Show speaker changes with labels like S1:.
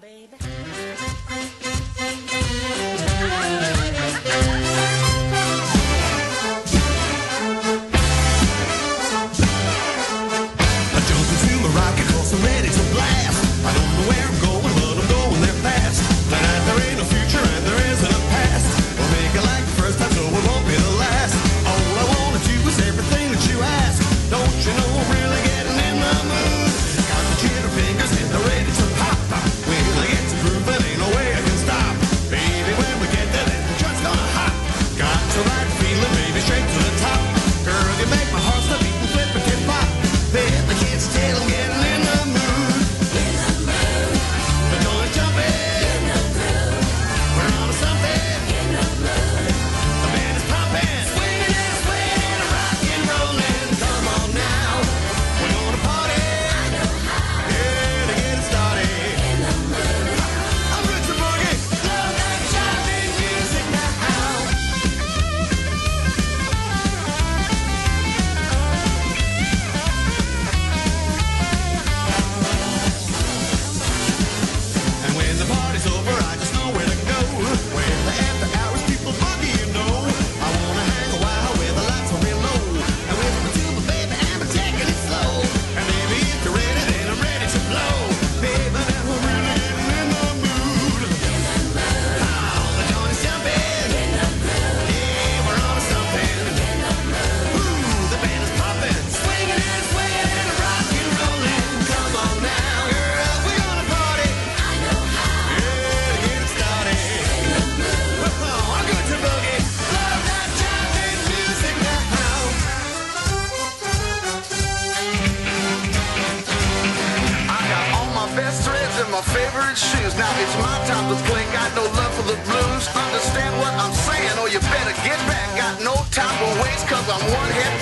S1: baby.
S2: living. my
S3: favorite shoes. Now it's my time to play, got no love for the blues. Understand what I'm saying, or you better get back. Got no time to waste, cause I'm one hit